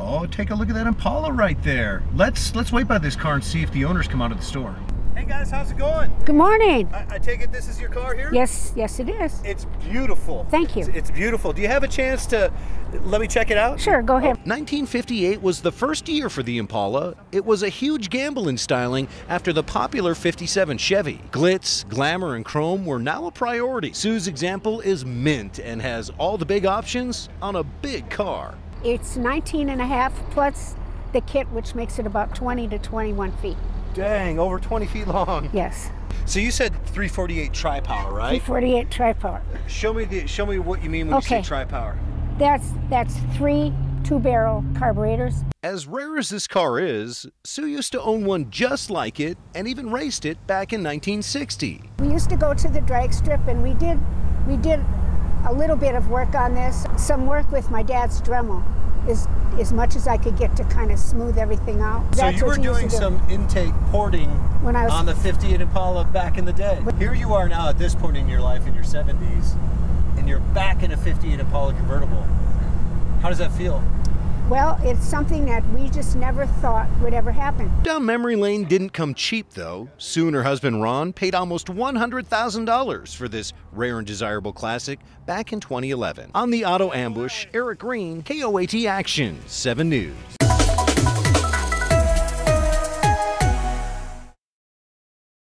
Oh, take a look at that Impala right there. Let's let's wait by this car and see if the owners come out of the store. Hey guys, how's it going? Good morning. I, I take it this is your car here? Yes, yes, it is. It's beautiful. Thank you. It's, it's beautiful. Do you have a chance to let me check it out? Sure, go ahead. 1958 was the first year for the Impala. It was a huge gamble in styling after the popular 57 Chevy. Glitz, glamour, and chrome were now a priority. Sue's example is mint and has all the big options on a big car. It's 19 and a half plus the kit, which makes it about 20 to 21 feet. Dang, over 20 feet long. Yes. So you said 348 tri-power, right? 348 tri-power. Show me the show me what you mean when Okay. you say tri-power. That's that's three two-barrel carburetors. As rare as this car is, Sue used to own one just like it and even raced it back in 1960. We used to go to the drag strip, and we did we did a little bit of work on this. Some work with my dad's Dremel, is as much as I could get to kind of smooth everything out. So That's you were doing do. some intake porting When I was- on the 58 Impala back in the day. Here you are now at this point in your life in your 70s, and you're back in a 58 Impala convertible. How does that feel? Well, it's something that we just never thought would ever happen. Down memory lane didn't come cheap, though. Soon her husband Ron paid almost $100,000 for this rare and desirable classic back in 2011. On the Auto Ambush, Eric Green, KOAT Action, 7 News.